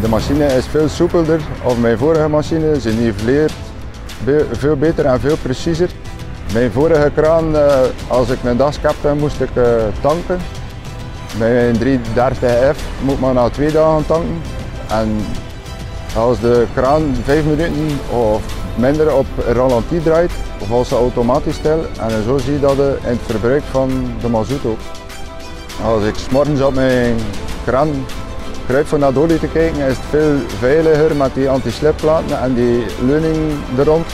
De machine is veel soepelder. Of mijn vorige machine, ze niveleert veel beter en veel preciezer. Mijn vorige kraan, eh, als ik een das kapte, moest ik eh, tanken. Mijn 330F moet maar na twee dagen tanken. En als de kraan vijf minuten of minder op ralenti draait, valt ze automatisch stil. En zo zie je dat eh, in het verbruik van de mazoet ook. Als ik 's morgens op mijn kraan gebruik voor naar olie te kijken, is het veel veiliger met die anti-slipplaten en die leuning er rond.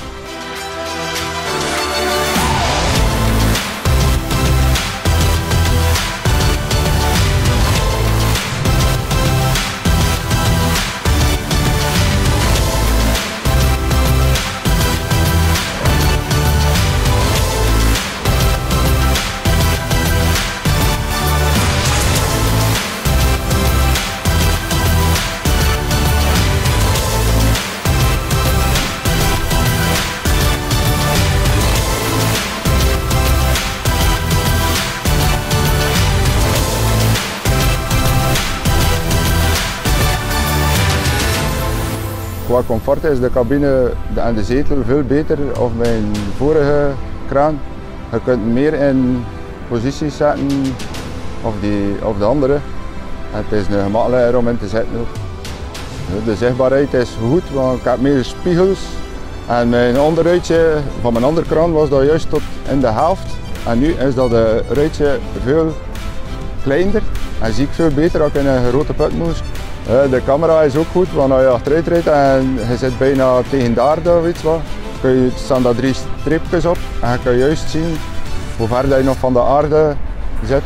Qua comfort is de cabine en de zetel veel beter of mijn vorige kraan. Je kunt meer in posities zetten of, die, of de andere. Het is nu gemakkelijker om in te zitten ook. De zichtbaarheid is goed, want ik heb meer spiegels. En mijn onderruitje van mijn andere kraan was dat juist tot in de helft. En nu is dat de ruitje veel kleiner en zie ik veel beter als in een grote put moest. De camera is ook goed, want als je achteruit rijdt en je zit bijna tegen de aarde of iets wat, kun je, staan daar drie streepjes op en je kan juist zien hoe ver je nog van de aarde zit.